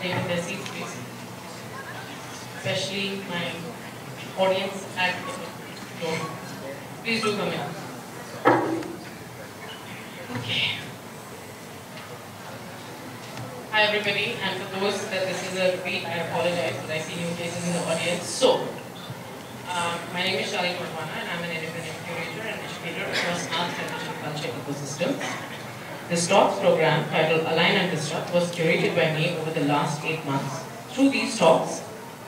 Taking their seats, please? Especially my audience at door. Please do come in. Okay. Hi everybody, and for those that this is a repeat, I apologize, but I see new faces in the audience. So, um, my name is Shaleen Wadhwana, and I'm an independent curator and educator across arts, heritage, and culture ecosystems. This talks program, titled Align and Disrupt, was curated by me over the last eight months. Through these talks,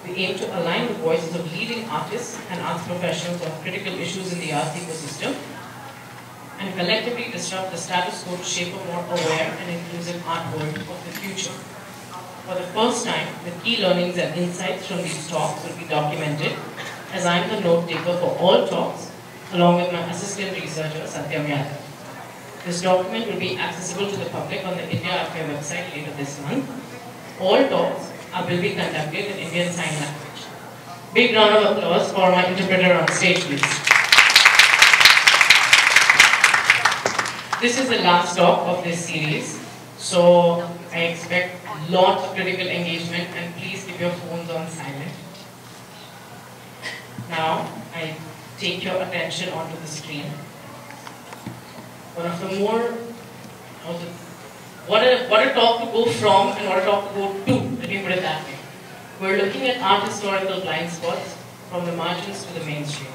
we aim to align the voices of leading artists and arts professionals on critical issues in the arts ecosystem and collectively disrupt the status quo to shape a more aware and inclusive art world of the future. For the first time, the key learnings and insights from these talks will be documented as I am the note taker for all talks along with my assistant researcher Satyam Yadav. This document will be accessible to the public on the India Art Fair website later this month. All talks are will be conducted in Indian Sign Language. Big round of applause for my interpreter on stage, please. This is the last talk of this series, so I expect lots of critical engagement and please keep your phones on silent. Now, I take your attention onto the screen. One of the more, what a, what a talk to go from and what a talk to go to, let me put it that way. We're looking at art historical blind spots from the margins to the mainstream.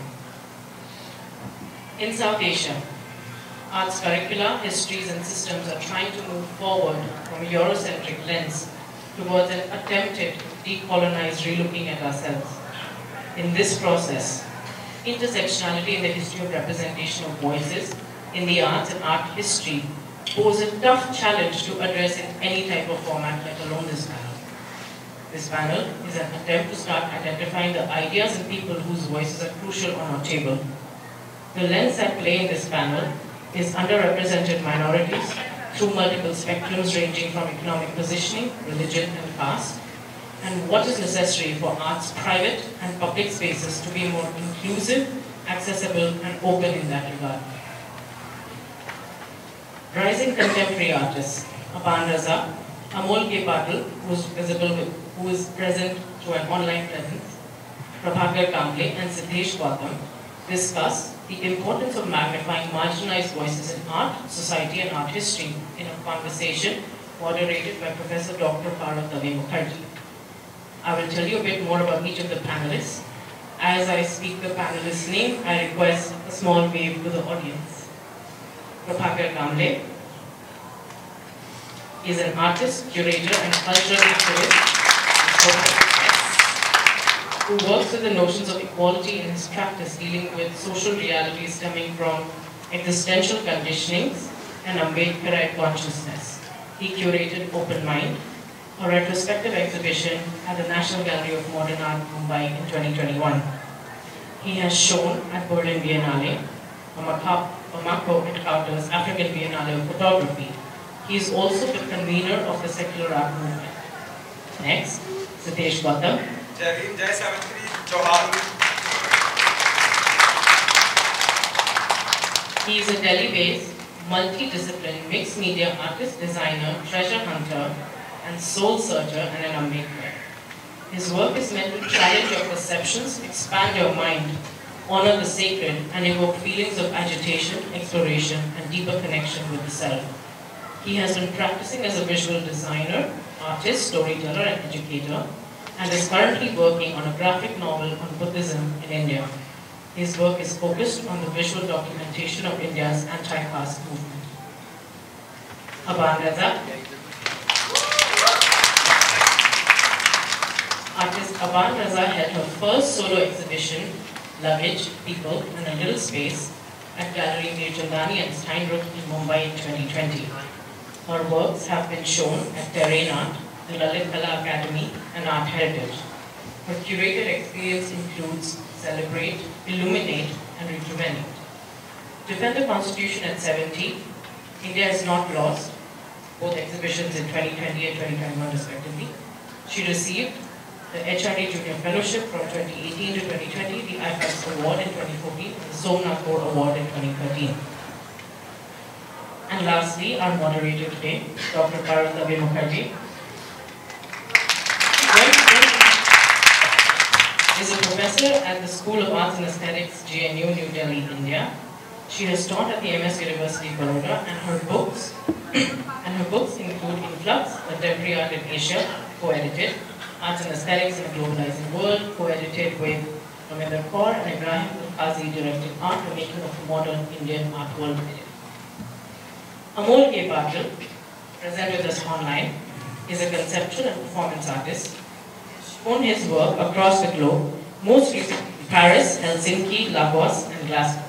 In South Asia, arts curricula, histories and systems are trying to move forward from a Eurocentric lens towards an attempted decolonized relooking at ourselves. In this process, intersectionality in the history of representation of voices in the arts and art history pose a tough challenge to address in any type of format, let alone this panel. This panel is an attempt to start identifying the ideas and people whose voices are crucial on our table. The lens at play in this panel is underrepresented minorities through multiple spectrums ranging from economic positioning, religion, and caste, and what is necessary for arts private and public spaces to be more inclusive, accessible, and open in that regard. Rising contemporary artists, Aban Raza, Amol K. Patil, who is visible who is present through an online presence, Prabhakar Kamble, and Siddhesh Gautam, discuss the importance of magnifying marginalized voices in art, society, and art history in a conversation moderated by Professor Dr. Parul Dave Mukherji. I will tell you a bit more about each of the panelists. As I speak the panelist's name, I request a small wave to the audience. Prabhakar Kamble is an artist, curator, and cultural activist who works with the notions of equality in his practice, dealing with social realities stemming from existential conditionings and Ambedkarite consciousness. He curated Open Mind, a retrospective exhibition at the National Gallery of Modern Art, Mumbai in 2021. He has shown at Berlin Biennale, Bamako and Carter's African Biennale of Photography. He is also the convener of the secular art movement. Next, Siddhesh Gautam. Jai Savitri, He is a Delhi-based, multidisciplinary mixed media artist, designer, treasure hunter, and soul searcher and an ambassador. His work is meant to challenge your perceptions, expand your mind, honor the sacred, and evoke feelings of agitation, exploration, and deeper connection with the self. He has been practicing as a visual designer, artist, storyteller, and educator, and is currently working on a graphic novel on Buddhism in India. His work is focused on the visual documentation of India's anti-caste movement. Aban. Artist Aban Raza held her first solo exhibition, Luggage, People, and a Little Space, at Gallery Mirchandani and Steinruecke in Mumbai in 2020. Her works have been shown at Terrain Art, the Lalit Kala Akademi, and Art Heritage. Her curated experience includes Celebrate, Illuminate, and Rejuvenate. Defend the Constitution at 70, India is not lost, both exhibitions in 2020 and 2021 respectively. She received the HRD Junior Fellowship from 2018 to 2020, the IFAS Award in 2014, and the Somnathpur Award in 2013. And lastly, our moderator today, Dr. Parul Dave Mukherji, is a professor at the School of Arts and Aesthetics, JNU, New Delhi, India. She has taught at the MS University Baroda and her books and her books include Influx, Contemporary Art in Asia, co-edited, Arts and Aesthetics in a Globalizing World, co-edited with Raminder Kaur and Ibrahim Qazi, directed art, the making of modern Indian art world. Amol K. Patil, present with us online, is a conceptual and performance artist. Shown his work across the globe, most recently Paris, Helsinki, Lagos, and Glasgow.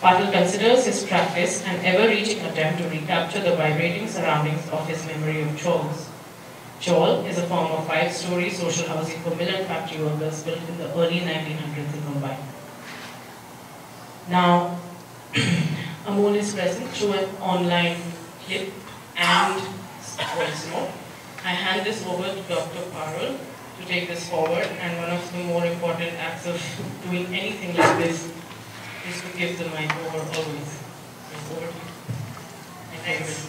Patil considers his practice an ever-reaching attempt to recapture the vibrating surroundings of his memory of chawls. Chawl is a form of five-story social housing for mill and factory workers built in the early 1900s in Mumbai. Now, Amol is present through an online clip and voice note. I hand this over to Dr. Parul to take this forward and one of the more important acts of doing anything like this is to give the mic over always. Over. Thanks.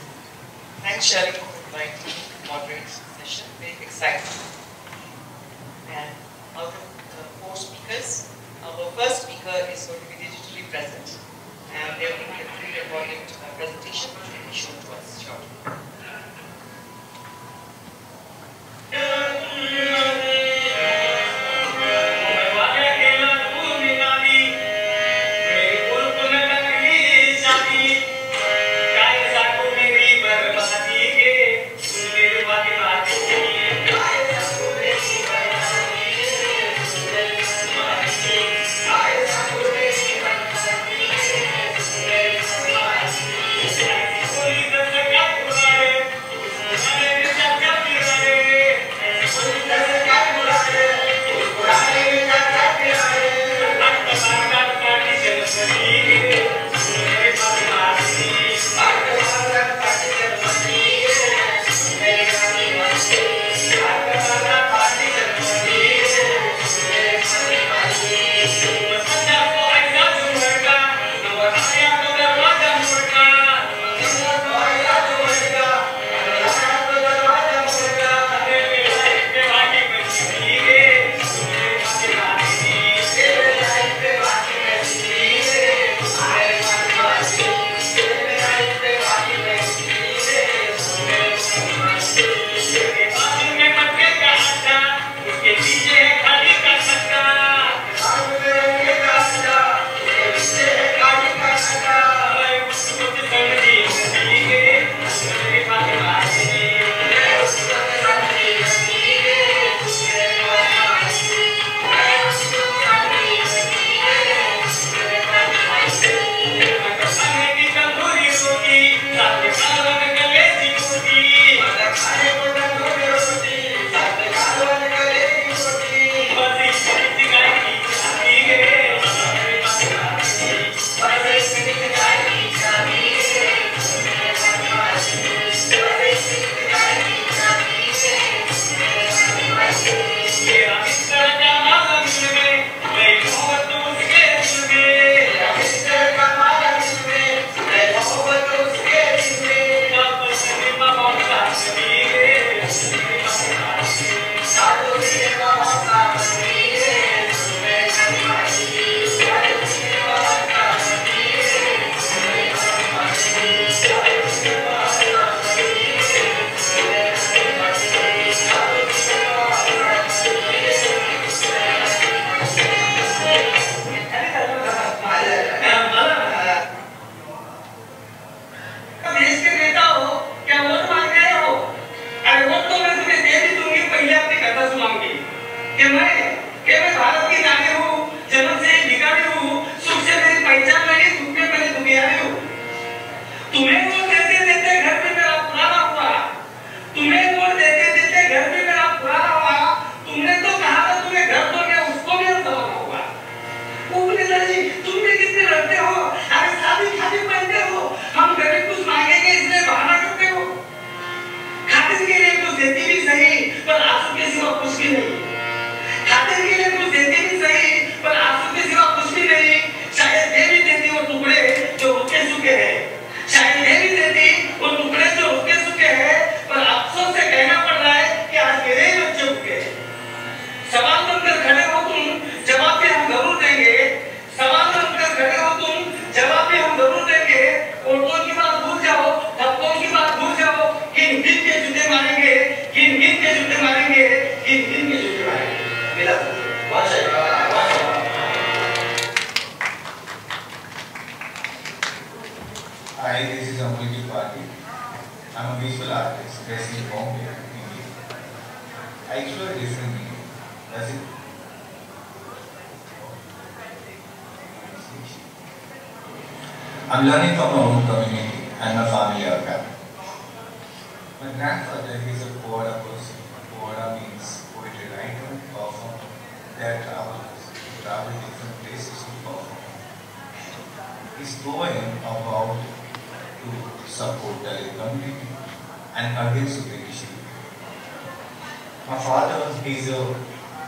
Thanks, Shelley, for inviting me. Very exciting. And out of the four speakers, our first speaker is going to be digitally present. And there will be a pre-recorded uh, presentation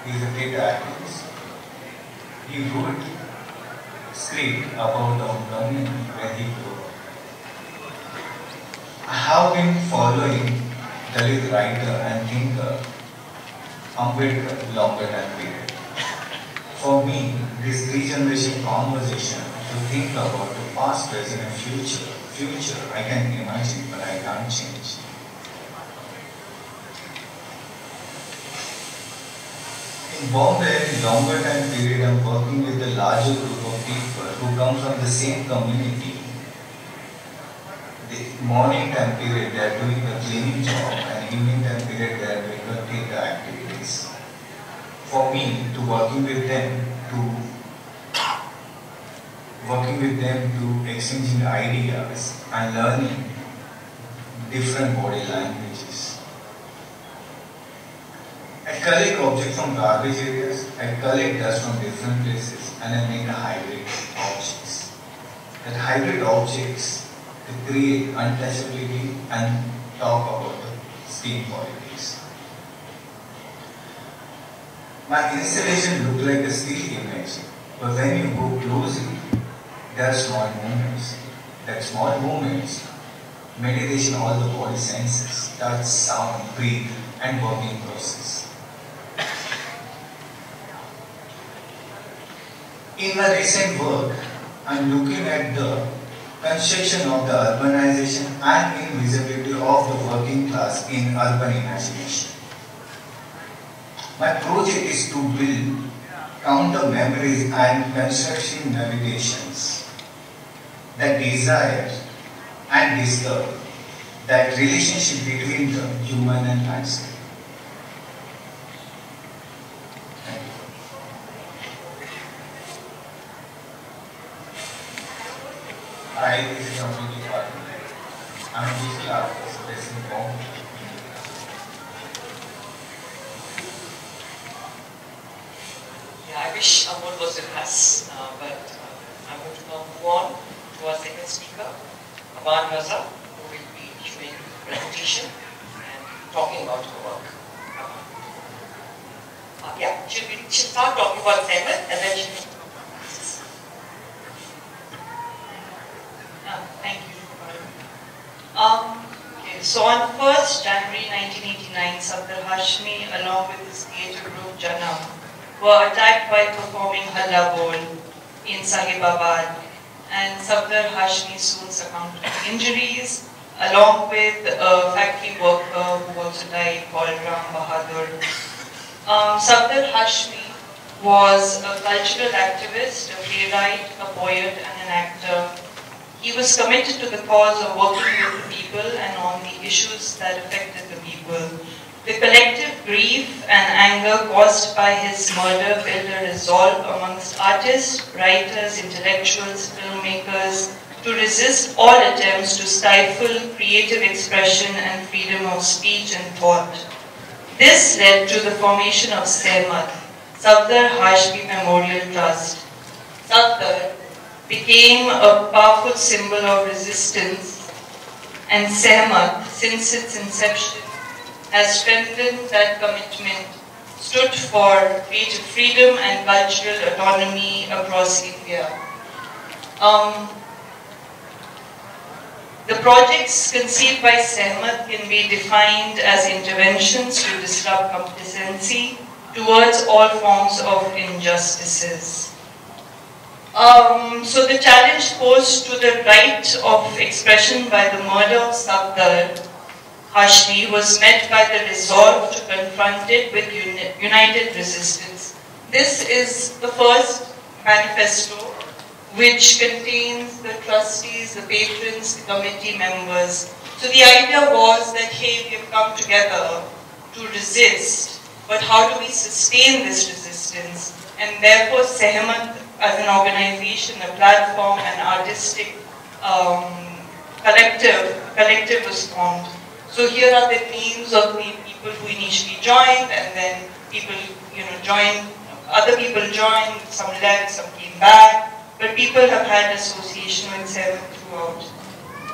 is a great activist. He wrote script about the community where he. I have been following Dalit writer and thinker Ambedkar longer than period. For me, this regeneration conversation to think about the past, present, and future. Future I can imagine, but I can't change. In Bombay, longer time period, I'm working with a larger group of people who come from the same community. The morning time period, they are doing a cleaning job, and evening time period, they are doing the theatre activities. For me, to working with them, to working with them to exchanging ideas and learning different body languages. I collect objects from garbage areas, I collect dust from different places, and I make a hybrid objects. That hybrid objects create untouchability and talk about the skin qualities. My installation looked like a still image, but when you go closely, there are small movements. That small movements, meditation, all the body senses, touch, sound, breathe, and working process. In my recent work, I'm looking at the construction of the urbanization and invisibility of the working class in urban imagination. My project is to build counter memories and construction navigations that desire and disturb that relationship between the human and landscape. Thank you. Hi, this is Amriti Patil. I'm a digital artist based in Bombay. Yeah, I wish Amol was with us, uh, but uh, I'm going to now move on to our second speaker, Aban Raza, who will be issuing a presentation and talking about her work. Aban. Uh, yeah, she'll, be, she'll start talking about Sehmat and then she'll Uh, Thank you. Um, okay, so on 1st January 1989, Safdar Hashmi along with his theatre group Janam were attacked by performing Halla Bol in Sahibabad and Safdar Hashmi soon succumbed to injuries along with a factory worker who also died called Ram Bahadur. Um, Safdar Hashmi was a cultural activist, a playwright, a poet and an actor he was committed to the cause of working with the people and on the issues that affected the people. The collective grief and anger caused by his murder built a resolve amongst artists, writers, intellectuals, filmmakers to resist all attempts to stifle creative expression and freedom of speech and thought. This led to the formation of Sehmat, Safdar Hashmi Memorial Trust. Safdar became a powerful symbol of resistance and Sehmat, since its inception, has strengthened that commitment, stood for freedom and cultural autonomy across India. Um, the projects conceived by Sehmat can be defined as interventions to disrupt complacency towards all forms of injustices. Um, so the challenge posed to the right of expression by the murder of Safdar Hashmi was met by the resolve to confront it with uni- united resistance. This is the first manifesto which contains the trustees, the patrons, the committee members. So the idea was that, hey, we have come together to resist, but how do we sustain this resistance? And therefore, Sehmat as an organization, a platform, an artistic um, collective, collective was formed. So here are the names of the people who initially joined, and then people, you know, joined, other people joined, some left, some came back, but people have had association with Sehmat throughout.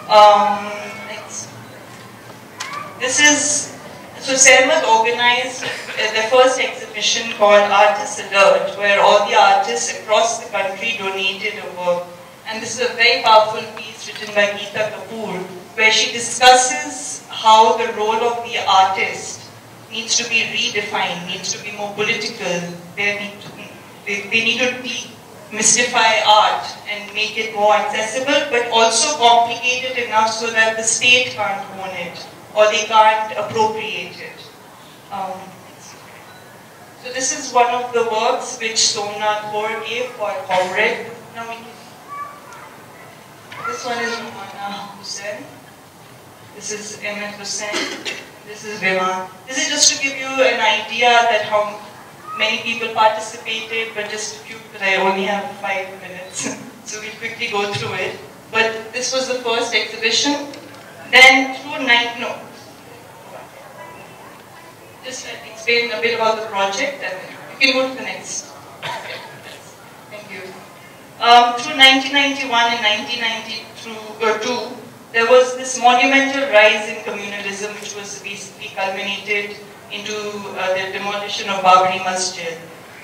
Um. This is, so Sehmat organized uh, the first exhibition called Artist Alert, where all the artists across the country donated a work. And this is a very powerful piece written by Geeta Kapur, where she discusses how the role of the artist needs to be redefined, needs to be more political. They need to, they, they need to art and make it more accessible, but also complicate it enough so that the state can't own it or they can't appropriate it. Um, so this is one of the works which Somnath Kaur gave for Comrade. Now this one is Rummana Hussain. This is Ahmed Hussain. This is Vivan. This is just to give you an idea that how many people participated, but just a few, because I only have five minutes. so we'll quickly go through it. But this was the first exhibition. Then through night, no. Just explain a bit about the project and you can go to the next. Thank you. Um, through 1991 and 1992, there was this monumental rise in communalism which was basically culminated into uh, the demolition of Babri Masjid.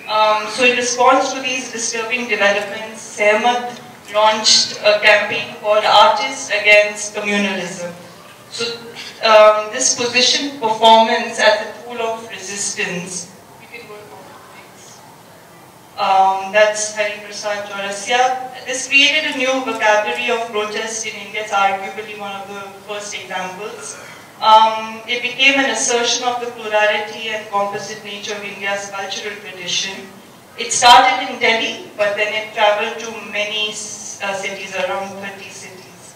Um, so in response to these disturbing developments, Sehmat launched a campaign called Artists Against Communalism. So um, this position performance as a of resistance. Um, that's Hari Prasad Chaurasia. This created a new vocabulary of protest in India. It's arguably one of the first examples. Um, it became an assertion of the plurality and composite nature of India's cultural tradition. It started in Delhi, but then it traveled to many uh, cities, around 30 cities.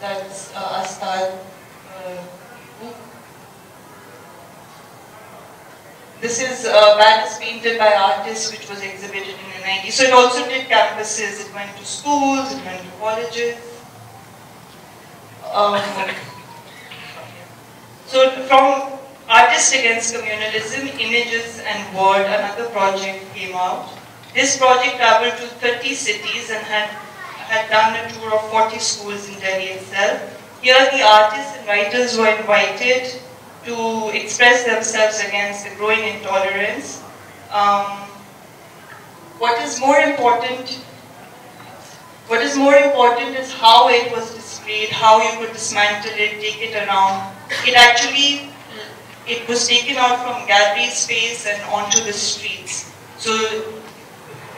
That's uh, Astad. Uh, this is uh, banners painted by artists which was exhibited in the 90s. So it also did campuses, it went to schools, it went to colleges. Um, so from Artists Against Communalism, Images and Word, another project came out. This project traveled to 30 cities and had, had done a tour of 40 schools in Delhi itself. Here the artists and writers were invited to express themselves against the growing intolerance. Um, what is more important what is more important is how it was displayed, how you could dismantle it, take it around. It actually, it was taken out from gallery space and onto the streets. So,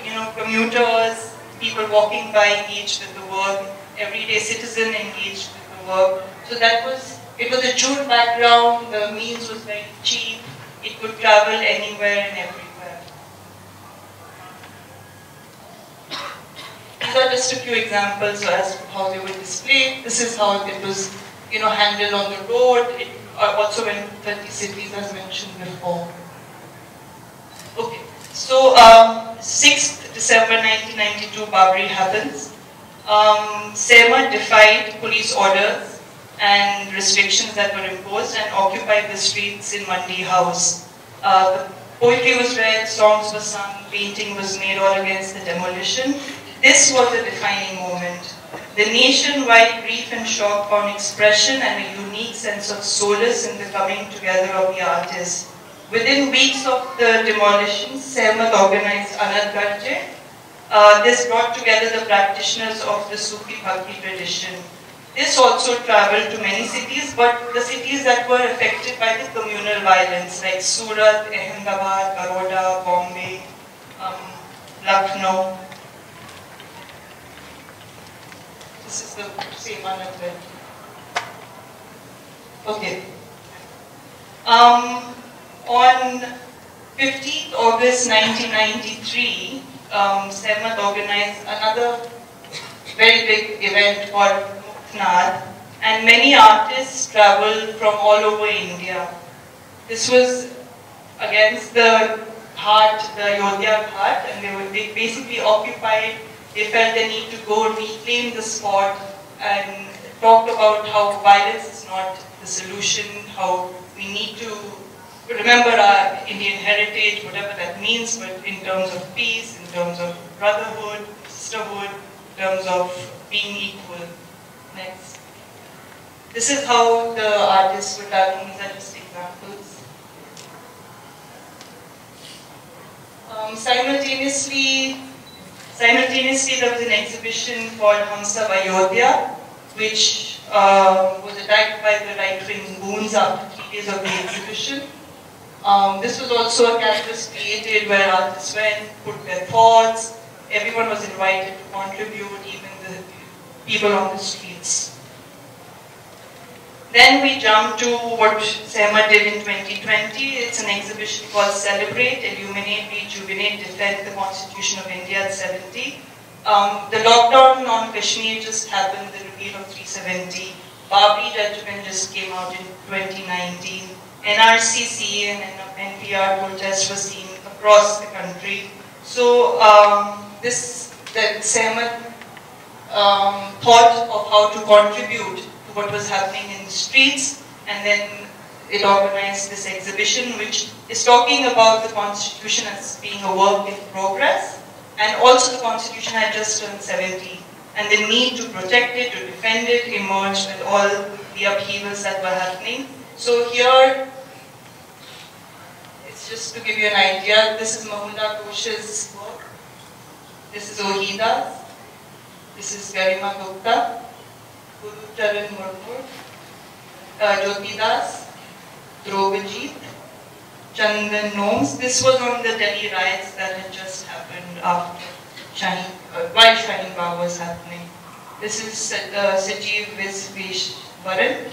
you know, commuters, people walking by engaged with the work, everyday citizen engaged with the work. So that was, it was a June background, the means was very cheap, it could travel anywhere and everywhere. These are just a few examples as to how they were displayed. This is how it was, you know, handled on the road. It uh, also went to 30 cities as mentioned before. Okay, so um, 6th December 1992, Babri happens. Um, Sehmat defied police orders and restrictions that were imposed and occupied the streets in Mandi House. Uh, poetry was read, songs were sung, painting was made all against the demolition. This was a defining moment. The nationwide grief and shock on expression and a unique sense of solace in the coming together of the artists. Within weeks of the demolition, Sehmat organized Anhad Garje. Uh, this brought together the practitioners of the Sufi Bhakti tradition. This also traveled to many cities, but the cities that were affected by the communal violence, like Surat, Ahmedabad, Baroda, Bombay, um, Lucknow. This is the same one as well. Okay. Um, on 15th August 1993, um, Sehmat organized another very big event called And many artists traveled from all over India. This was against the heart, the Ayodhya heart, and they, were, basically occupied, they felt the need to go reclaim the spot and talked about how violence is not the solution, how we need to remember our Indian heritage, whatever that means, but in terms of peace, in terms of brotherhood, sisterhood, in terms of being equal. Next. This is how the artists were done. These are just examples. Um, simultaneously, simultaneously there was an exhibition called Hum Sab Ayodhya, which uh, was attacked by the right-wing goons after three days of the exhibition. Um, this was also a canvas created where artists went, put their thoughts, everyone was invited to contribute, even people on the streets. Then we jump to what Sehmat did in 2020. It's an exhibition called Celebrate, Illuminate, Rejuvenate, Defend the Constitution of India at 70. Um, the lockdown on Kashmir just happened, the repeal of 370. Babri judgment just came out in 2019. NRCC and NPR protests were seen across the country. So um, this, the Sehmat um, thought of how to contribute to what was happening in the streets and then it organized this exhibition which is talking about the constitution as being a work in progress and also the constitution had just turned 70 and the need to protect it, to defend it emerged with all the upheavals that were happening. So here, it's just to give you an idea, this is Mahula Ghosh's work, this is Ohida's, this is Garima Gupta, Guru Charan Murmur, Jyoti Das, Chandan Gomes. This was on the Delhi riots that had just happened after Shaheen, uh, while Shaheen Bagh was happening. This is uh, Sajeev Visveshwaran.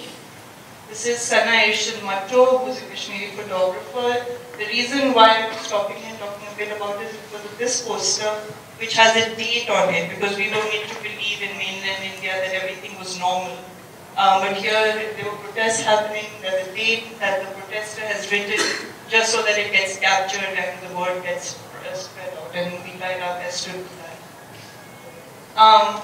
This is Sanna Irshad Mattoo, who's a Kashmiri photographer. The reason why I'm stopping and talking a bit about it is because of this poster, which has a date on it, because we don't need to believe in mainland India that everything was normal. Um, but here there were protests happening, there's a date that the protester has written just so that it gets captured and the word gets spread out and we tried our best to do that. Um,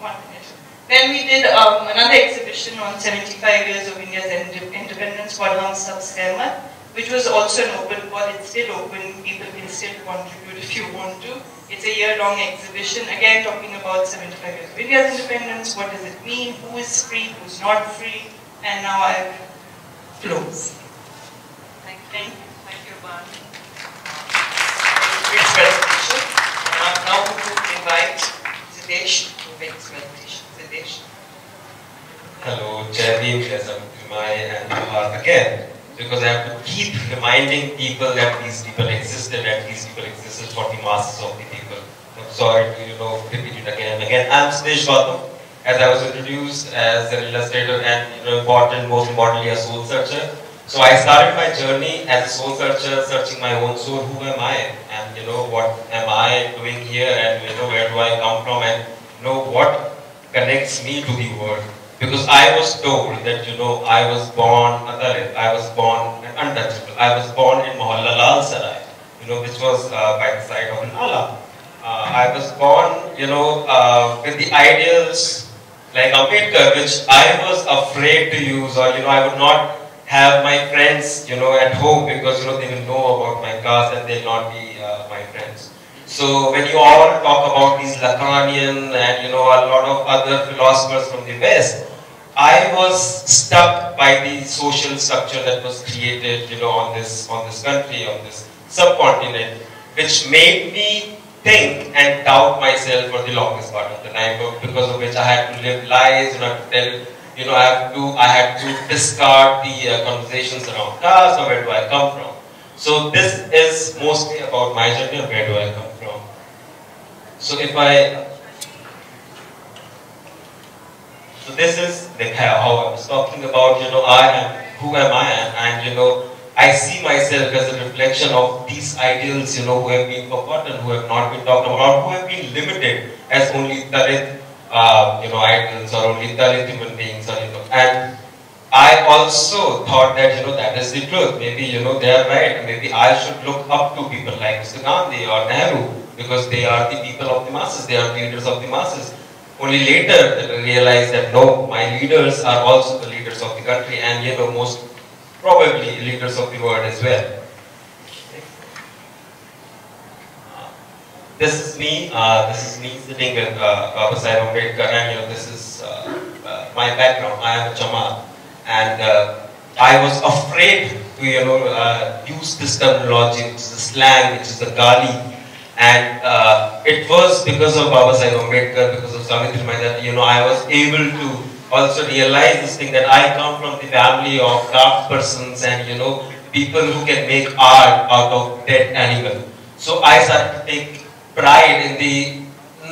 one minute. Then we did um, another exhibition on 75 years of India's independence called Hum which was also an open call. It's still open. People can still contribute if you want to. It's a year-long exhibition, again talking about 75 years of India's independence, what does it mean, who is free, who's not free, and now I close. Thank you. Thank you, Ban. Great presentation. Now, now we will invite Siddhesh to make his presentation. Siddhesh. Hello, Jaideep, Yazamai and Bahar again, because I have to keep reminding people that these people existed and these people existed for the masses of the people. I'm sorry to, you know, repeat it again and again. I'm Siddhesh Gautam, as I was introduced as an illustrator and, you know, important, most importantly, a soul searcher. So I started my journey as a soul searcher, searching my own soul, who am I? And, you know, what am I doing here? And, you know, where do I come from? And, you know, what connects me to the world? Because I was told that, you know, I was born a Dalit, I was born an untouchable, I was born in Mohalla Lal Sarai, you know, which was uh, by the side of an Allah. Uh, I was born, you know, uh, with the ideals like Ambedkar, which I was afraid to use or, you know, I would not have my friends, you know, at home because, you know, they will know about my caste and they'll not be uh, my friends. So when you all talk about these Lacanian and, you know, a lot of other philosophers from the West, I was stuck by the social structure that was created, you know, on this, on this country, on this subcontinent, which made me think and doubt myself for the longest part of the time, because of which I had to live lies, you know, tell you know, I have to, I had to discard the uh, conversations around caste or where do I come from. So this is mostly about my journey and where do I come from. So if I, so this is like how I was talking about, you know, I am, who am I and you know, I see myself as a reflection of these ideals, you know, who have been forgotten, who have not been talked about, or who have been limited as only Dalit uh, you know, idols or only Dalit human beings or, you know, and I also thought that, you know, that is the truth. Maybe, you know, they are right. Maybe I should look up to people like Mr. Gandhi or Nehru because they are the people of the masses. They are leaders of the masses. Only later that I realized that no, my leaders are also the leaders of the country and, you know, most probably leaders of the world as well. This is me. Uh, this is me sitting with uh, Sahib Ambedkar, and you know, this is uh, uh, my background. I am a Jamaat, and uh, I was afraid to you know uh, use this terminology, which is a slang, which is a gali, and uh, it was because of Baba Sahib Ambedkar, because of Savitribai that you know I was able to also realize this thing that I come from the family of craft persons and you know people who can make art out of dead animal. So I started to take pride in the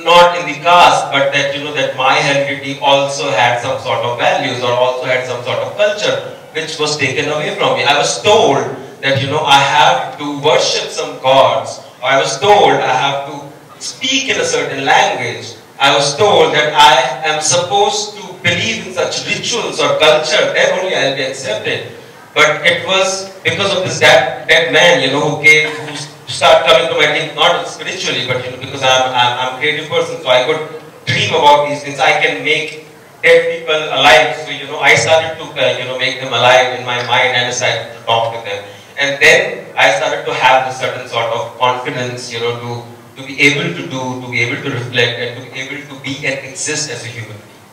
not in the caste, but that you know that my heredity also had some sort of values or also had some sort of culture which was taken away from me. I was told that you know I have to worship some gods. I was told I have to speak in a certain language. I was told that I am supposed to believe in such rituals or culture, then only I'll be accepted. But it was because of this dead, dead man, you know, who came, who start coming to my dream, not spiritually, but you know, because I'm, I'm, I'm a creative person, so I could dream about these things. I can make dead people alive. So, you know, I started to, uh, you know, make them alive in my mind and started to talk to them. And then I started to have a certain sort of confidence, you know, to, to be able to do, to be able to reflect, and to be able to be and exist as a human being.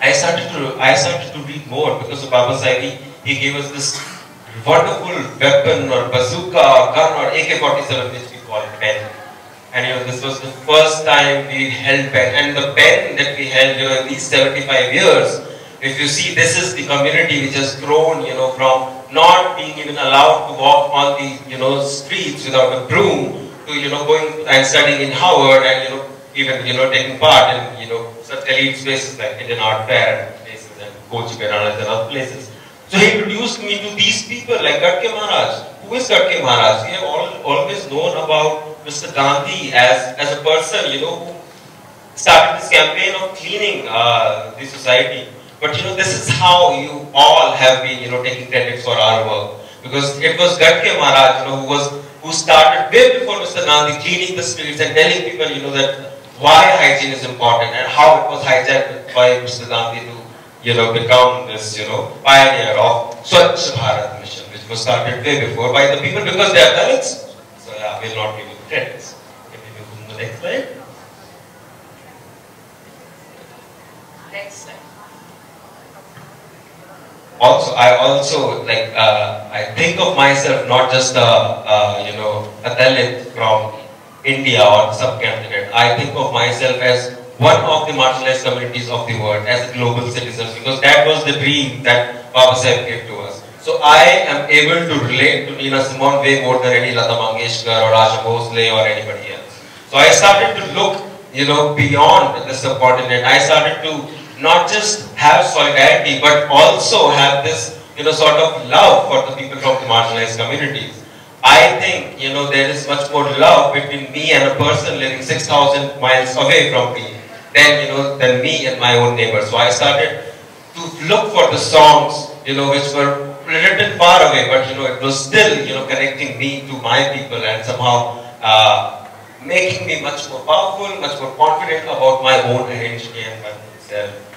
I started to I started to read more because of Baba Sahib. He gave us this wonderful weapon or bazooka or gun or AK-47 which we call pen. And you know, this was the first time we held pen. And the pen that we held, you know, these 75 years, if you see, this is the community which has grown, you know, from not being even allowed to walk on the, you know, streets without a broom to, you know, going and studying in Harvard and, you know, even, you know, taking part in, you know, such elite spaces like Indian Art Fair places and Kochi and other places. So he introduced me to these people like Gadge Maharaj. Who is Gadge Maharaj? We have all, always known about Mr. Gandhi as, as a person, you know, who started this campaign of cleaning uh, the society. But you know, this is how you all have been, you know, taking credit for our work. Because it was Gadge Maharaj, you know, who was who started way before Mr. Gandhi cleaning the streets and telling people, you know, that why hygiene is important and how it was hijacked by Mr. Gandhi to, you know, become this, you know, pioneer of Swachh Bharat mission, which was started way before by the people because they are Dalits. So yeah, we'll not give you credits. Can we move to the next slide? Next slide. Also I also like uh, I think of myself not just a uh, you know a Dalit from India or subcontinent. I think of myself as one of the marginalized communities of the world as a global citizen because that was the dream that Baba Sahib gave to us. So I am able to relate to Nina Simone way more than any Lata Mangeshkar or Asha Bhosle or anybody else. So I started to look, you know, beyond the subcontinent. I started to not just have solidarity, but also have this, you know, sort of love for the people from the marginalized communities. I think, you know, there is much more love between me and a person living 6,000 miles away from me than, you know, than me and my own neighbor. So I started to look for the songs, you know, which were written far away, but, you know, it was still, you know, connecting me to my people and somehow uh, making me much more powerful, much more confident about my own identity and myself.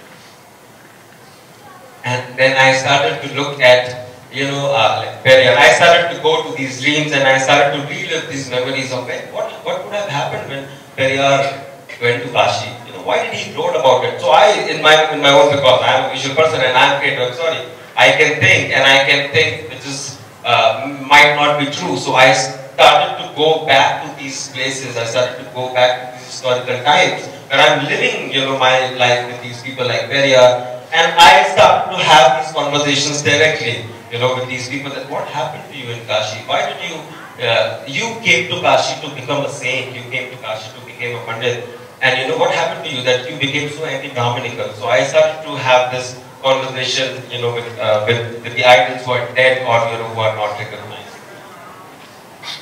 And then I started to look at, you know, uh. I started to go to these dreams and I started to relive these memories of when, what, what would have happened when Periyar went to Kashi. You know, why did he wrote about it? So I, in my, in my own, because I am a visual person and I am creative, I'm sorry, I can think and I can think which is, uh, might not be true. So I started to go back to these places. I started to go back to these historical times where I'm living, you know, my life with these people like Periyar and I started to have these conversations directly, you know, with these people that what happened to you in Kashi? Why did you, uh, you came to Kashi to become a saint, you came to Kashi to become a pandit, and you know, what happened to you that you became so anti-Brahminical? So I started to have this conversation, you know, with, uh, with, with the idols who are dead or, you know, who are not recognized.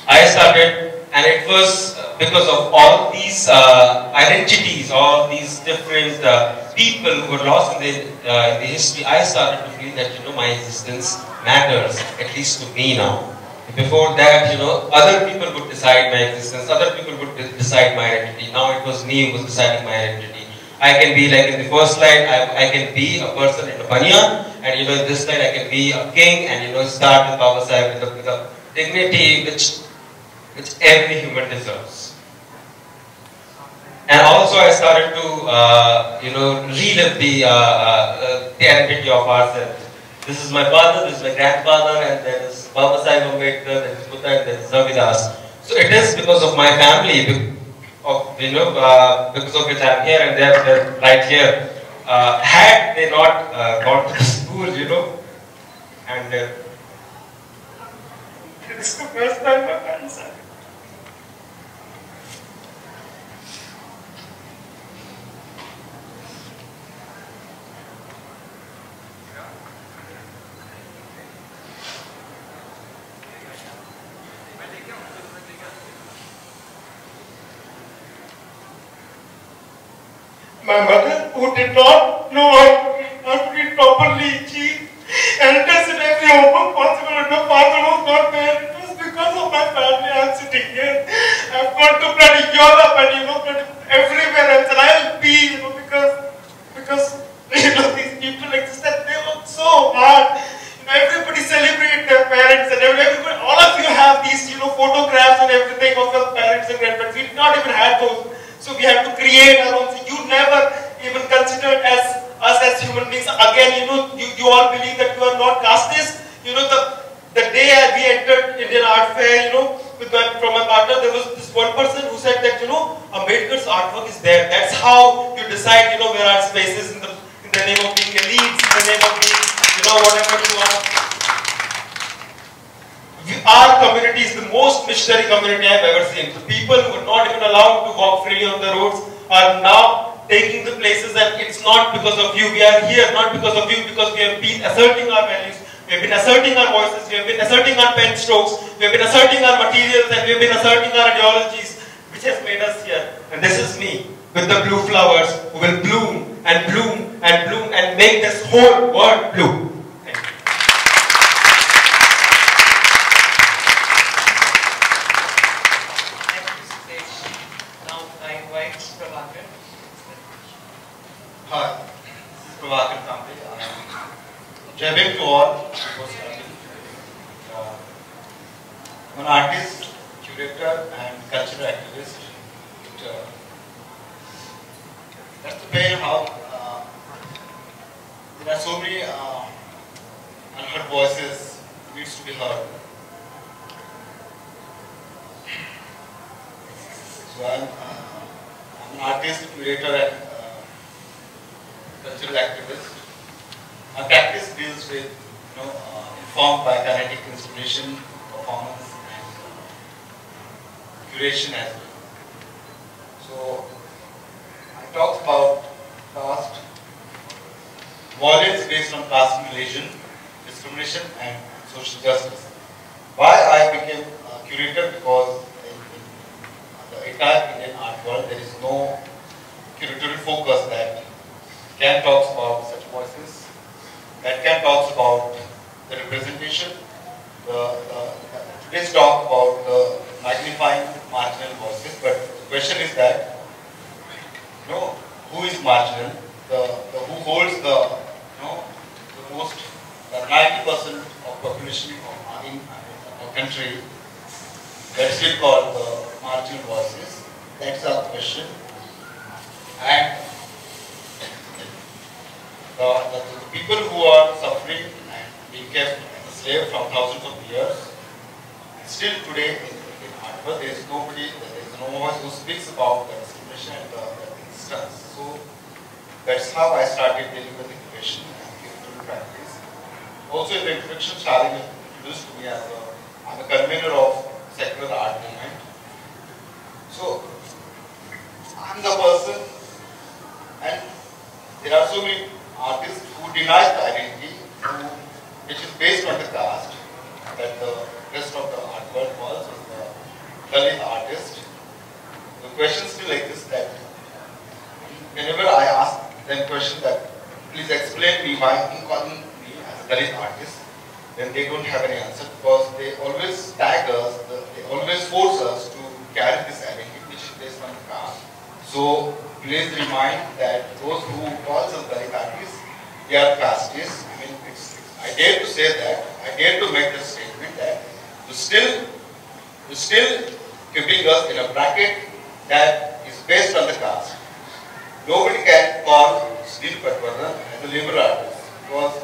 I started, And it was uh, because of all these uh, identities, all these different uh, people who were lost in the, uh, in the history, I started to feel that, you know, my existence matters, at least to me now. Before that, you know, other people would decide my existence, other people would de- decide my identity. Now it was me who was deciding my identity. I can be like in the first slide, I, I can be a person in a banyan, and you know, this slide I can be a king, and you know, start with Baba Sahib with a, with a dignity which, which every human deserves. And also I started to, uh, you know, relive the, uh, uh, uh, the identity of ourselves. This is my father, this is my grandfather, and there is Baba Sahib Ambedkar, is Buddha, and there is Ravidas. So it is because of my family, of, you know, uh, because of which I am here and they are right here. Uh, had they not gone to school, you know, and it's the first time my parents My mother, who did not know how to read, properly, she in every homework possible, and my father was not there. It was because of my family I'm sitting here. I've gone to bloody Europe and you know, bloody everywhere else, and I'll be, you know, because because you know these people exist and they work so hard. You know, everybody celebrate their parents and every- everybody, all of you have these, you know, photographs and everything of your parents and grandparents. We did not even have those. So we have to create our own. So you never even considered as us as human beings. Again, you know, you, you all believe that you are not castes. You know, the the day we entered Indian Art Fair, you know, with my, from my partner, there was this one person who said that, you know, Ambedkar's artwork is there. That's how you decide, you know, where art space is in the, in the name of being elites, in the name of being, you know, whatever you are. We, our community is the most missionary community I've ever seen. The people who were not even allowed to walk freely on the roads are now taking the places and it's not because of you. We are here not because of you, because we have been asserting our values. We have been asserting our voices. We have been asserting our pen strokes. We have been asserting our materials and we have been asserting our ideologies, which has made us here. And this is me with the blue flowers who will bloom and bloom and bloom and make this whole world blue. Thank you. Thank you, Siddhesh. Now I invite Prabhakar. Hi, this is Prabhakar Kamble. I'm Jai Bhim to all before starting. Uh, I'm an artist, curator, and cultural activist. It, uh, that's the pain how uh, there are so many uh, unheard voices needs to be heard. So I'm, uh, I'm an artist, curator, and uh, cultural activist. My practice deals with, you know, uh, informed by kinetic inspiration, performance, and curation as well. So, I talk about caste, violence based on caste and religion, discrimination, and social justice. Why I became a curator because entire Indian art world there is no curatorial focus that can talks about such voices, that can talks about the representation, the, the, today's talk about the magnifying marginal voices, but the question is that, you know, who is marginal, the, the who holds the, you know, the most, the 90% of population of, in our country, that's still called the marginal voices. That's our question. And the, the, the people who are suffering and being kept enslaved from thousands of years, still today in, in Harvard, there is nobody, there is no one who speaks about the discrimination and the, the instance. So that's how I started dealing with immigration and curatorial practice. Also in the introduction, Shaleen introduced me as a, I'm a convener of secular art movement. So I'm the person and there are so many artists who deny the identity, who, which is based on the caste, that the rest of the art world calls as the Dalit artist, the question still exists that whenever I ask them question that please explain me why you calling me as a Dalit artist, then they don't have any answer because they always tag us, they always force us to carry this on caste. So please remind that those who call us Dalit artists, they are castes. I mean, I dare to say that, I dare to make the statement that you still, you still keeping us in a bracket that is based on the caste. Nobody can call Sudhir Patwardhan as a liberal artist because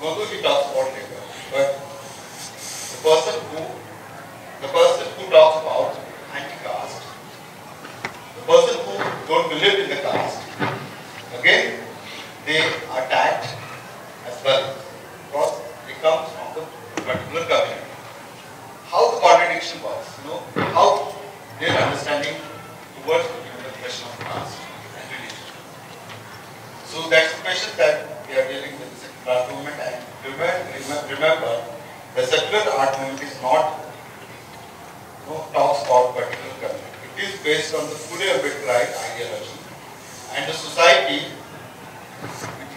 although he talks about labor, but the person who the person who talks about anti-caste, person who don't believe in the caste, again they are tagged as well because they come from the particular community. How the contradiction works, you know, how their understanding towards the question of caste and religion. So that's the question that we are dealing with the secular art movement and remember, remember the secular art movement is not you know, talks about particular community. Is based on the fully arbitrary ideology and the society,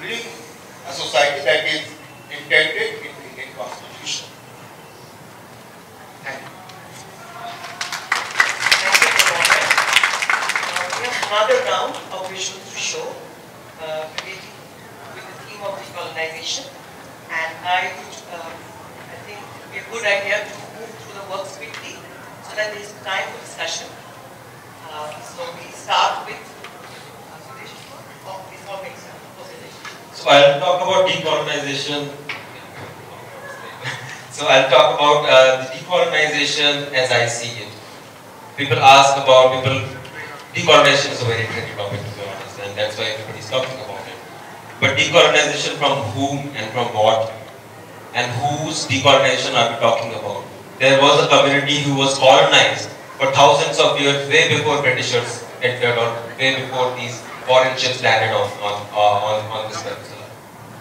bring a society that is intended in the Indian constitution. Thank you. Thank you. Uh, We have another round of visuals to show uh, relating with the theme of decolonization. And I would, uh, I think it would be a good idea to move through the works quickly so that there is time for discussion. So we start with uh. So I'll talk about decolonization. so I'll talk about uh, the decolonization as I see it. People ask about people. Decolonization is a very tricky topic to be honest, and that's why everybody's talking about it. But decolonization from whom and from what, and whose decolonization are we talking about? There was a community who was colonized for thousands of years, way before Britishers entered, or way before these foreign ships landed on on uh, on, on this peninsula.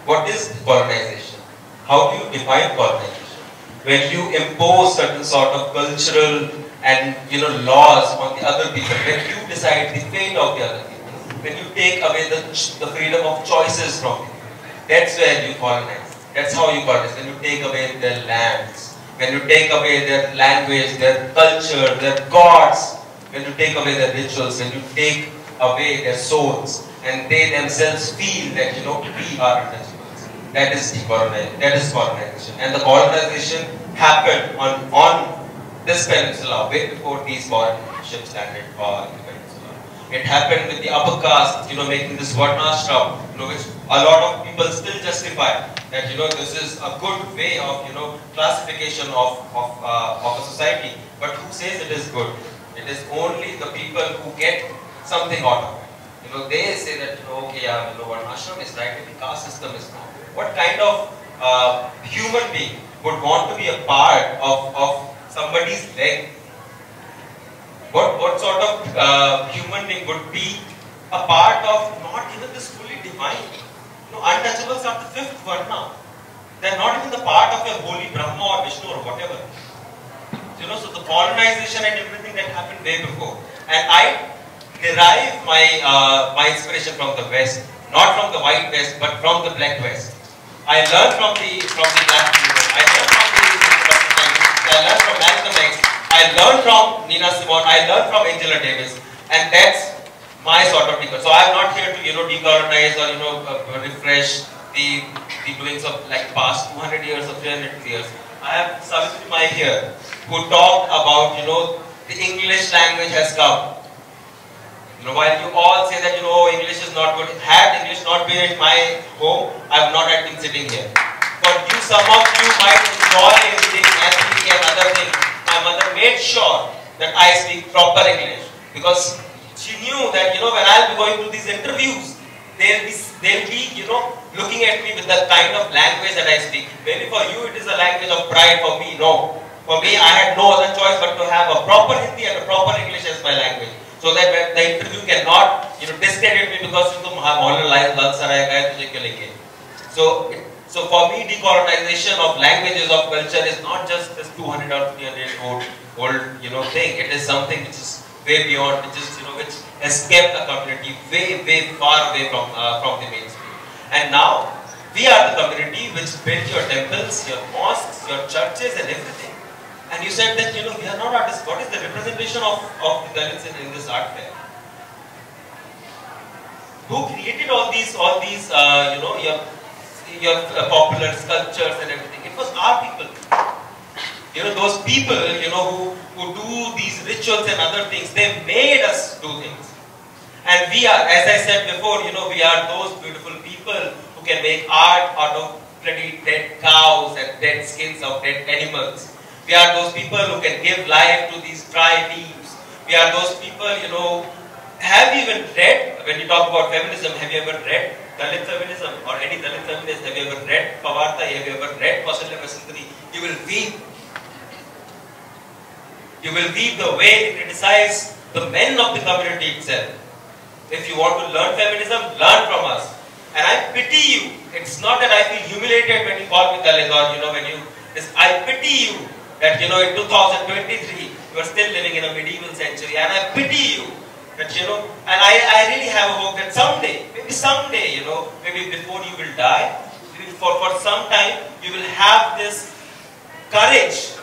What is colonization? How do you define colonization? When you impose certain sort of cultural and you know laws on the other people, when you decide the fate of the other people, when you take away the, the freedom of choices from them, that's where you colonize. That's how you colonize. When you take away their lands, when you take away their language, their culture, their gods, when you take away their rituals, when you take away their souls, and they themselves feel that you know we are untouchables. That is decolonization. That is colonization. And the colonization happened on on this peninsula way before these foreign ships landed in the peninsula. It happened with the upper caste, you know, making this Varnashram, you know, which a lot of people still justify that, you know, this is a good way of, you know, classification of, of, uh, of a society. But who says it is good? It is only the people who get something out of it. You know, they say that, okay, yeah, you know, Varnashram is right, the caste system is wrong. What kind of uh, human being would want to be a part of, of somebody's leg? What, what sort of uh, human being would be a part of not even this fully divine? Know, untouchables are the fifth varna. They're not even the part of a holy Brahma or Vishnu or whatever. You know, so the colonization and everything that happened way before. And I derive my uh, my inspiration from the West, not from the white West, but from the black West. I learned from the from the black people. I learned from the I learned from Malcolm X. I learned from Nina Simone. I learned from Angela Davis, and that's my sort of decolonize. So I'm not here to you know decolonize or you know uh, refresh the the doings of like past 200 years or 300 years. I have Savitri Mai here who talked about you know the English language has come. You know, while you all say that you know English is not good, had English not been in my home, I would not have been sitting here. But you, some of you might enjoy reading ethnic and other things. My mother made sure that I speak proper English because she knew that you know when I'll be going to these interviews, they'll be they'll be you know looking at me with the kind of language that I speak. Maybe for you it is a language of pride. For me, no. For me, I had no other choice but to have a proper Hindi and a proper English as my language. So that when the interview cannot, you know, discredit me because तुम मोहल्ला लाल सराय गए तुझे क्यों लेके? So it, So for me, decolonization of languages of culture is not just this 200 or 300 old, old you know thing. It is something which is way beyond, which is you know which has kept a community way way far away from uh, from the mainstream. And now we are the community which built your temples, your mosques, your churches, and everything. And you said that you know we are not artists. What is the representation of of the Dalits in, in this art fair? Who created all these all these uh, you know your your uh, popular sculptures and everything? It was our people. You know those people you know who who do these rituals and other things. They made us do things. And we are, as I said before, you know, we are those beautiful people who can make art out of bloody dead cows and dead skins of dead animals. We are those people who can give life to these dry leaves. We are those people, you know, have you even read, when you talk about feminism, have you ever read Dalit feminism or any Dalit feminist? Have you ever read Pavarta? Have you ever read Kausalya Baisantri? You will weep. You will weep the way they criticize the men of the community itself. If you want to learn feminism, learn from us. And I pity you. It's not that I feel humiliated when you call me or, you know, when you, I pity you that, you know, in 2023, you are still living in a medieval century. And I pity you that, you know, and I, I really have a hope that someday, maybe someday, you know, maybe before you will die, for, for some time, you will have this courage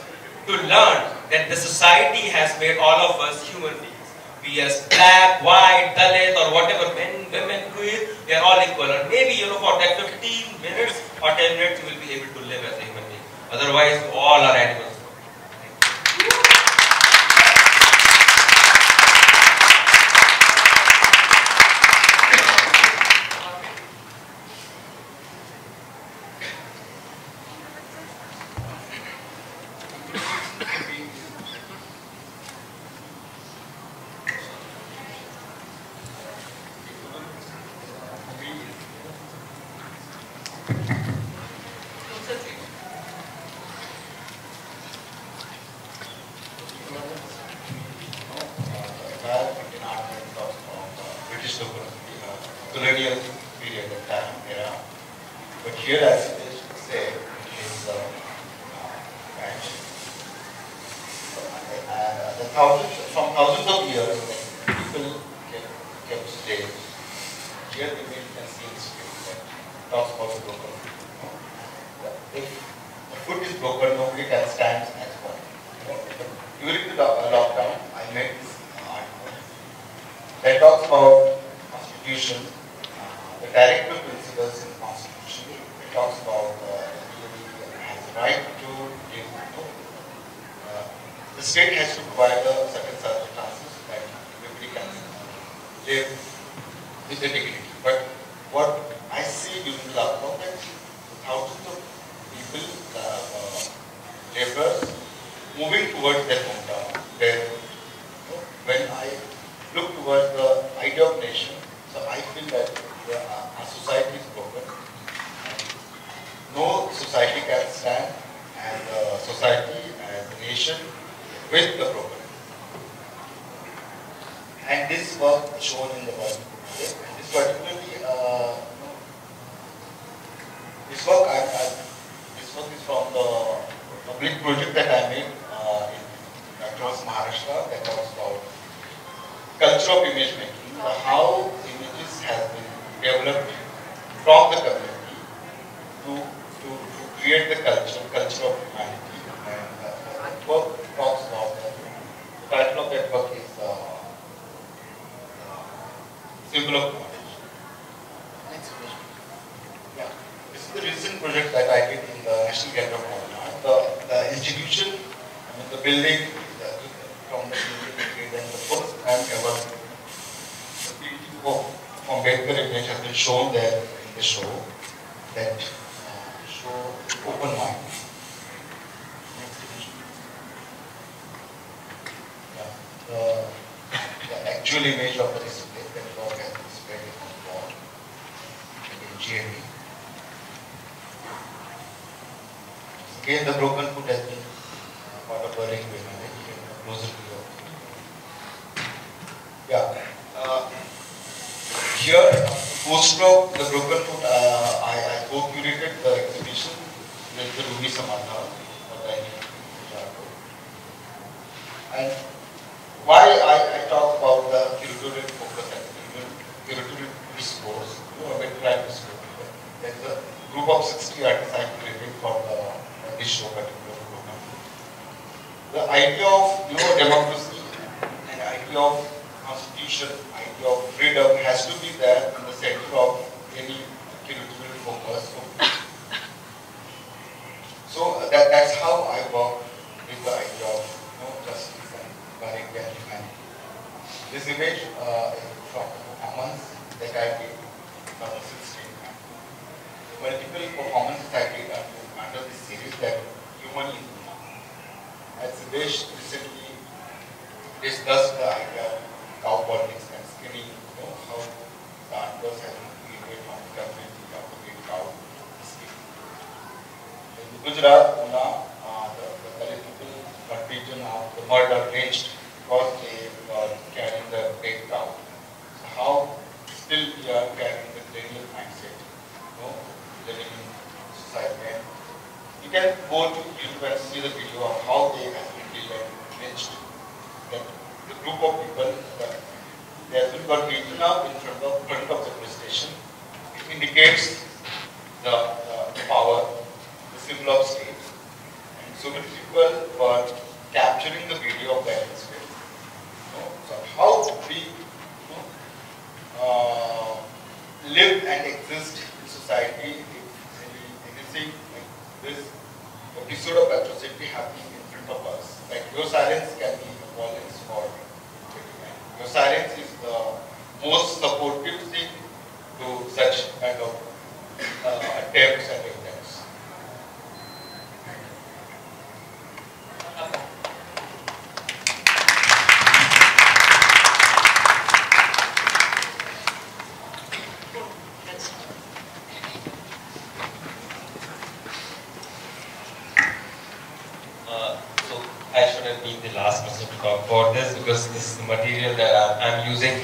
to learn that the society has made all of us human beings. Be as black, white, Dalit, or whatever, men, women, queer, we are all equal. And maybe, you know, for that 15 minutes or 10 minutes, you will be able to live as a human being. Otherwise, all are animals. entire Indian art movement of, of uh, British local, uh, colonial period of time era. But here, as it is say, it is uh, uh, French. And uh, the thousands, from thousands of years, like, people kept, kept slaves. Here, the image you can see in script that talks about the broken foot. you know. If the foot is broken, nobody can stand as one. You know, During the lock- lockdown, I met uh, this article that talks about uh, constitution, in Again, the broken foot has been uh, part of ring manage, closer to your Yeah. Uh, here, poster of the broken foot, uh, I, I co-curated the exhibition with the Ruby Samatha, what I need to And why I, I talk about the curatorial a group of 60 artists I created for the, uh, this show particular program. The idea of you know democracy and idea of constitution, idea of freedom has to be there in the center of any curatorial focus. So that, that's how I work with the idea of you know, justice and variety and humanity. This image uh, is from the performance that I did in 2016. Multiple performances I did under this series that human is human. As Siddhesh recently discussed the idea of cow politics and skinning, you know, how the actors have been created the community of the cow skin. In Gujarat, Una, uh, the, the got beaten up, the murder, lynched because they were carrying the big cow. So how still we are carrying the know, you can go to YouTube and see the video of how they have been lynched. That the group of people, that they have been got beaten up in front of, front of the police station. It indicates the power, the symbol of state. And so many people were capturing the video of that incident. You know, so how we you know, uh, live and exist in society if any, anything like this episode of atrocity happening in front of us. Like your silence can be a violence for everyone. Your silence is the most supportive thing to such kind of uh, attempts and attempts. That's Uh, so I should have been the last person to talk about this because this is the material that I'm, I'm using.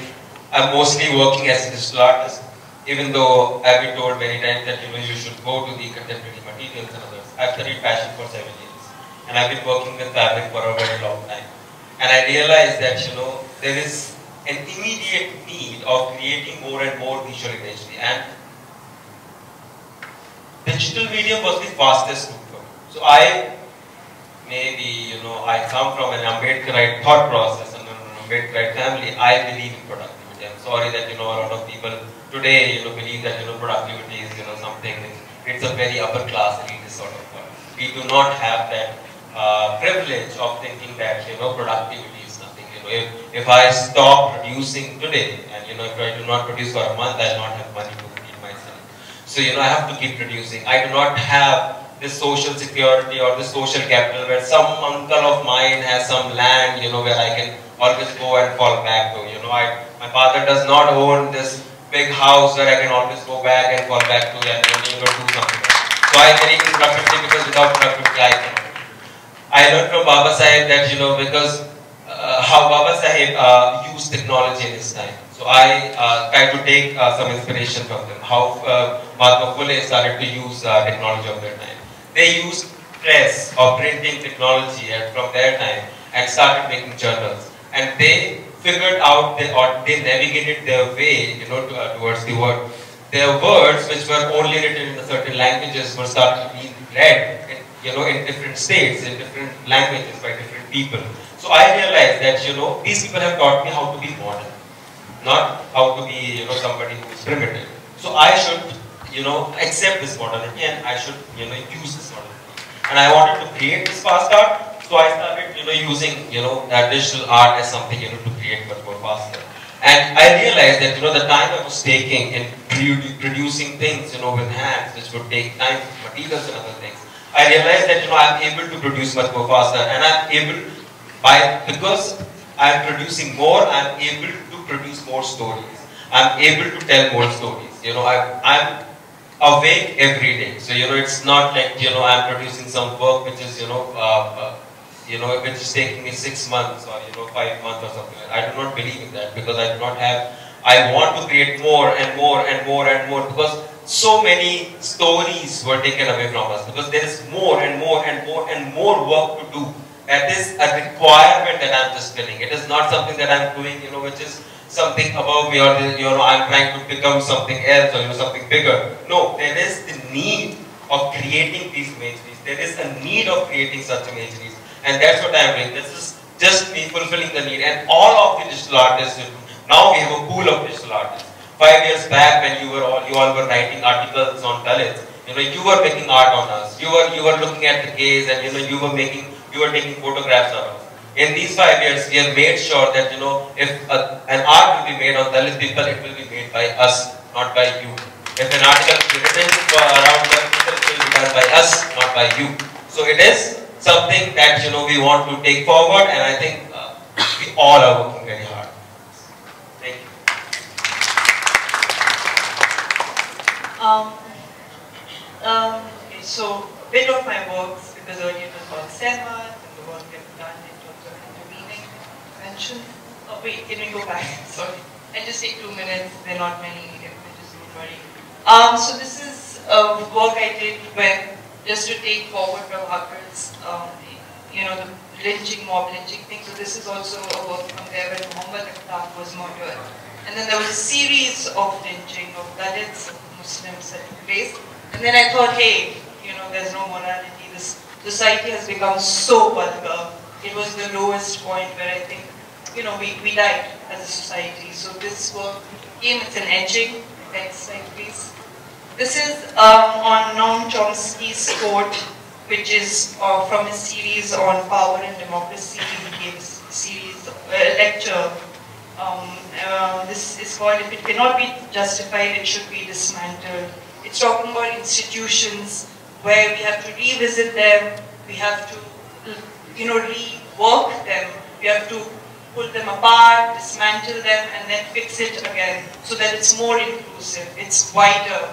I'm mostly working as a digital artist, even though I've been told many times that you know you should go to the contemporary materials and others. I've studied fashion for seven years, and I've been working with fabric for a very long time. And I realized that you know there is an immediate need of creating more and more visual imagery, and digital medium was the fastest route. So I maybe, you know, I come from an Ambedkarite thought process and an Ambedkarite family, I believe in productivity. I'm sorry that, you know, a lot of people today, you know, believe that, you know, productivity is, you know, something, it's a very upper class elitist sort of. We do not have that uh, privilege of thinking that, you know, productivity is nothing. You know, if, if I stop producing today, and, you know, if I do not produce for a month, I'll not have money to feed myself. So, you know, I have to keep producing. I do not have this social security or this social capital where some uncle of mine has some land, you know, where I can always go and fall back to. You know, I, my father does not own this big house where I can always go back and fall back to and only go do something. So I in productivity because without productivity I cannot. I learned from Baba Sahib that, you know, because uh, how Baba Sahib uh, used technology in his time. So I uh, try to take uh, some inspiration from them. How uh, Mahatma Phule started to use uh, technology of their time. They used press or printing technology from their time and started making journals. And they figured out the, or they navigated their way, you know, to, uh, towards the word. Their words, which were only written in certain languages, were started being read, in, you know, in different states, in different languages by different people. So I realized that, you know, these people have taught me how to be modern, not how to be, you know, somebody who is primitive. So I should, you know, accept this modernity and I should, you know, use this modernity. And I wanted to create this fast art, so I started, you know, using, you know, digital art as something, you know, to create much more faster. And I realized that, you know, the time I was taking in producing things, you know, with hands, which would take time, materials and other things, I realized that, you know, I'm able to produce much more faster and I'm able, by, because I'm producing more, I'm able to produce more stories. I'm able to tell more stories. You know, I, I'm awake every day. So, you know, it's not like, you know, I'm producing some work which is, you know, uh, uh, you know, which is taking me six months or, you know, five months or something. I do not believe in that because I do not have, I want to create more and more and more and more because so many stories were taken away from us because there is more and more and more and more work to do. That is a requirement that I'm just filling. It is not something that I'm doing, you know, which is something above me or you know I'm trying to become something else or you know something bigger. No, there is the need of creating these imageries. There is a need of creating such imageries, and that's what I'm doing. This is just me fulfilling the need, and all of the digital artists. Now we have a pool of digital artists. Five years back, when you were all you all were writing articles on Dalits, you know you were making art on us. You were you were looking at the case, and you know you were making you were taking photographs of us. In these five years, we have made sure that you know if a, an art will be made on Dalit people, it will be made by us, not by you. If an article is written around Dalit people, it will be done by us, not by you. So it is something that you know we want to take forward, and I think uh, we all are working very hard. Thank you. Um, um, okay, so a bit of my works, because earlier it was about Sehmat, and the work I've done in terms of intervening mention. Oh wait, can we go back? Sorry. I'll just take two minutes, there are not many images, don't worry. Um, so this is a work I did when, just to take forward from Akbar's, um, you know, the lynching, mob lynching thing. So this is also a work from there when Muhammad Akhlaq was murdered. And then there was a series of lynching of Dalits, of Muslims that took place. And then I thought, hey, you know, there's no morality. This society has become so vulgar. It was the lowest point where I think, you know, we, we died as a society. So this work came, it's an etching. Next slide, please. This is um, on Noam Chomsky's quote, which is uh, from a series on power and democracy. He gave a series, lecture um, uh, this is called, if it cannot be justified, it should be dismantled. It's talking about institutions where we have to revisit them, we have to, you know, rework them, we have to pull them apart, dismantle them, and then fix it again so that it's more inclusive, it's wider.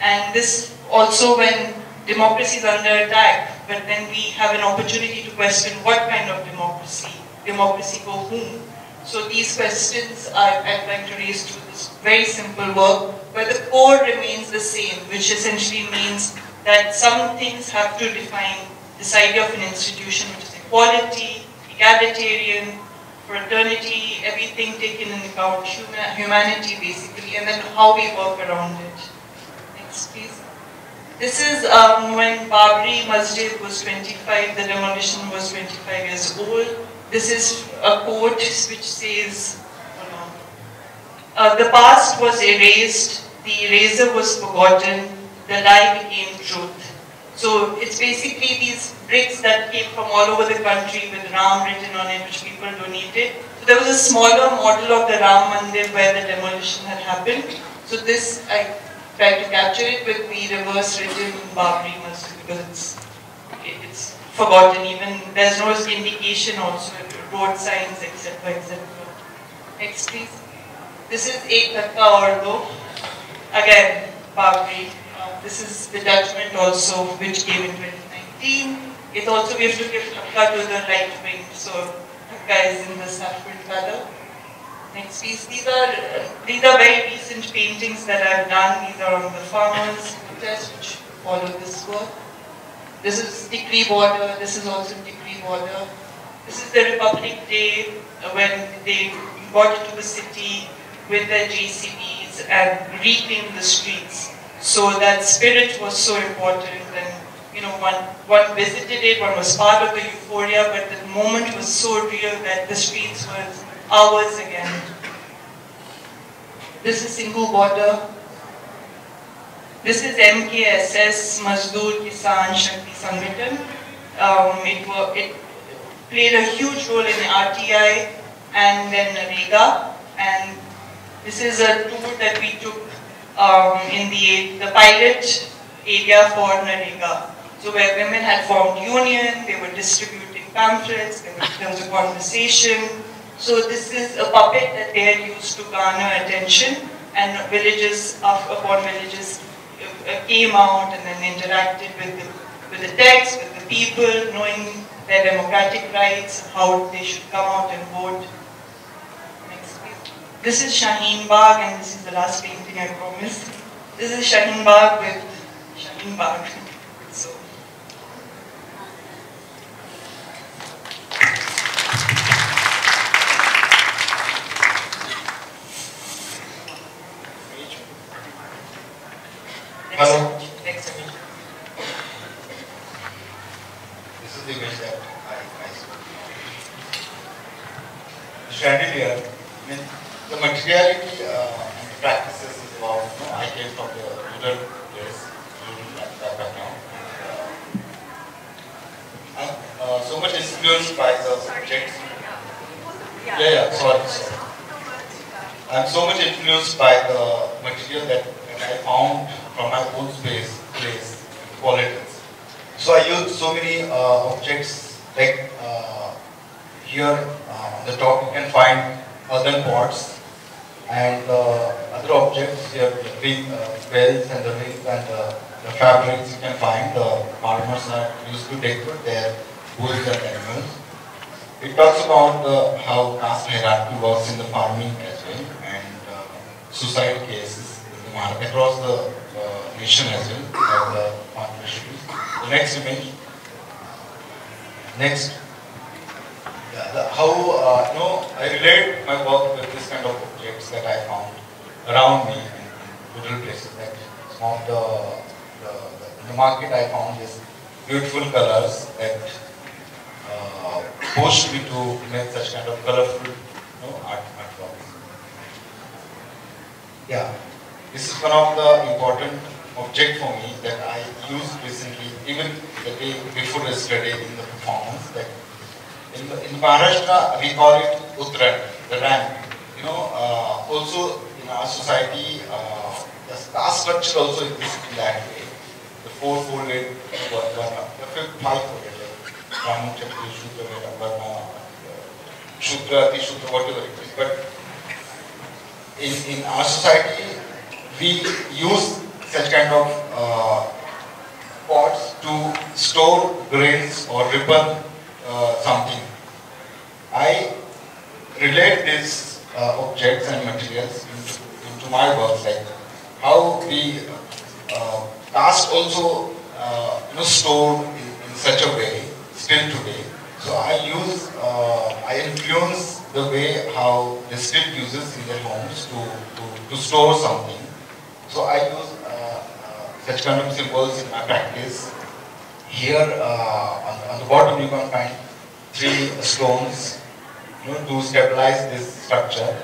And this also when democracy is under attack, but then we have an opportunity to question what kind of democracy, democracy for whom. So these questions are, I'd like to raise through this very simple work, where the core remains the same, which essentially means that some things have to define this idea of an institution, which is equality, egalitarian, fraternity, everything taken in account, human, humanity basically, and then how we work around it. Next, please. This is um, when Babri Masjid was 25, the demolition was 25 years old. This is a quote which says, uh, the past was erased, the eraser was forgotten, the lie became truth. So it's basically these bricks that came from all over the country with Ram written on it, which people donated. So there was a smaller model of the Ram Mandir where the demolition had happened. So this, I tried to capture it with the reverse written Babri Masjid because it's, it's forgotten. Even there's no indication also, road signs, etc. etc. Next, please. This is Ek Dhakka Aur Do. Again, Babri. This is the judgment also, which came in 2019. It also, we have to give Dhakka to the right wing, so Dhakka is in the saffron color. Next piece. These are these are very recent paintings that I've done. These are on the farmers protest, which follow this work. This is Tikri border. This is also Tikri border. This is the Republic Day uh, when they got into the city with their JCBs and reclaimed the streets. So that spirit was so important and you know, one, one visited it, one was part of the euphoria, but the moment was so real that the streets were ours again. This is Singhu border. This is MKSS, Mazdoor Kisan Shakti Sangathan. Um, it, it played a huge role in the RTI and then NREGA. And this is a tour that we took um, in the, the pilot area for NREGA. So where women had formed union, they were distributing pamphlets, there was a conversation. So this is a puppet that they had used to garner attention and villages, upon villages came out and then interacted with the, with the text, with the people, knowing their democratic rights, how they should come out and vote. This is Shaheen Bagh and this is the last painting I promised. This is Shaheen Bagh with Shaheen Bagh. So, next Hello. Next image. This is the image that I, I saw. The chandelier, I mean, the materiality uh, and the practices is about, you know, I came from the rural place, rural background. and, uh, I'm uh, so much influenced by the subjects. Yeah, yeah, sorry, sorry. I'm so much influenced by the material that, I found from my own space, place, politics. So I used so many uh, objects like uh, here uh, on the top you can find earthen pots and uh, other objects big uh, bells and the rings and uh, the fabrics you can find the farmers are used to decorate their bulls and animals. It talks about uh, how caste hierarchy works in the farming as well and uh, suicide cases the across the uh, nation as well the. The next image. Next. Yeah, the, how uh, you know I relate my work with this kind of objects that I found around me in, rural places. That some of the, the, the market I found these beautiful colors that uh, pushed me to make such kind of colorful you know, art artworks. Yeah, this is one of the important object for me that I used recently, even the day before yesterday in the performance. That in, in Maharashtra we call it Uttaran, the ramp. Know, uh, also in our society, uh, the caste structure also exists in that way. The four-folded, varna, the fifth five-folded, like Shudra, Shudra, Shudra, whatever it is. But in, in our society, we use such kind of uh, pots to store grains or ripen uh, something. I relate these uh, objects and materials into, into my work, like how the uh, caste also uh, you know, stored in, in such a way still today. So I use, uh, I influence the way how they still uses in their homes to, to, to store something. So I use uh, uh, such kind of symbols in my practice. Here on, on the bottom you can find three stones you know, to stabilize this structure.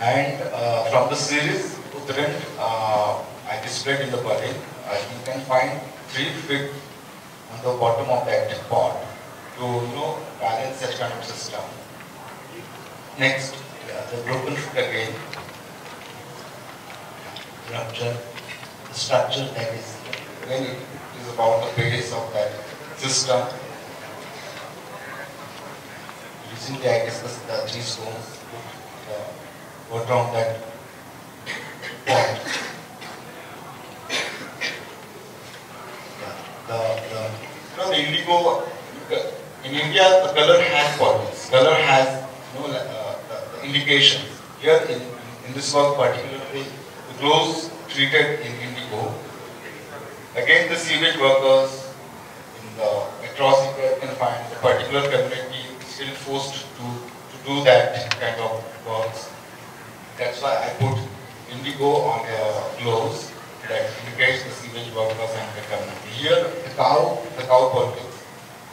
And uh, from the series Uttarand, uh, I displayed in the body. Uh, you can find three feet on the bottom of that pot to you know balance such kind of system. Next, uh, the broken foot again. Rupture, the structure that is when it is about the base of that system. Recently, I discussed the three stones uh, that pot. Yeah, the, the, you know, the indigo, in India, the color has qualities. Color has you know, uh, the, the indications. Here, in, in this work particularly, the glows treated in indigo. Again, the sewage workers in the can find the particular community still forced to, to do that kind of works. That's why I put indigo on the gloves that indicates the sewage workers and the community. Here, the cow, the cow politics.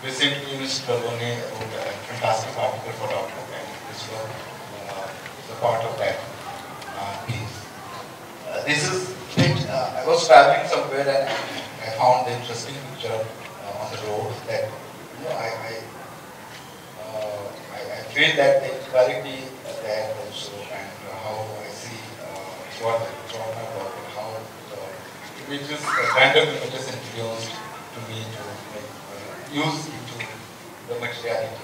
Recently, Mr. Kalone wrote a fantastic article for Outlook and this work uh, a part of that uh, piece. Uh, this is. Uh, I was traveling somewhere and I found the interesting picture uh, on the road that you know I I, Feel that equality uh, there also and uh, how I see uh, throughout my work and how the images, uh, random images influenced to me to like, uh, use into the materiality.